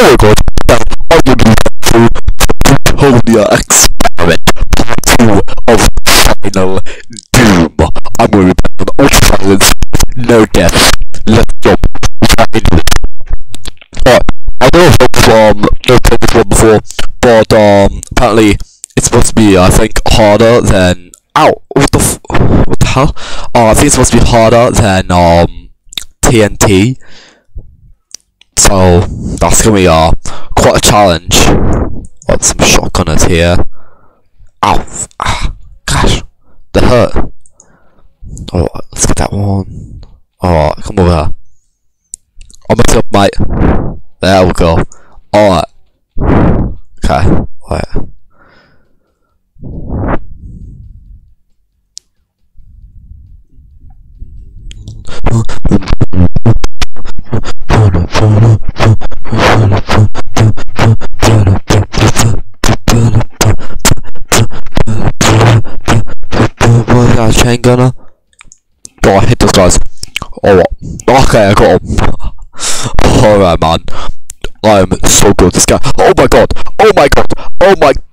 Oh god, will do through Plutonian experiment, part two of Final Doom. I'm to be on Ultra Violence, no death. Let's go. Alright, I know from no this one before, but um apparently it's supposed to be I think harder than ow what the f what the hell? Uh, I think it's supposed to be harder than um TNT. So that's gonna be quite a challenge. Got some shotgunners here. Ow ah, gosh. That hurt. Oh let's get that one. Alright, come over here. I'm up mate. There we go. Alright. Okay. Alright. Chain gunner. Oh, I hit those guys. Oh, what? Okay, I got him. Alright, man. I'm so good. This guy. Oh my god. Oh my god. Oh my. Oh!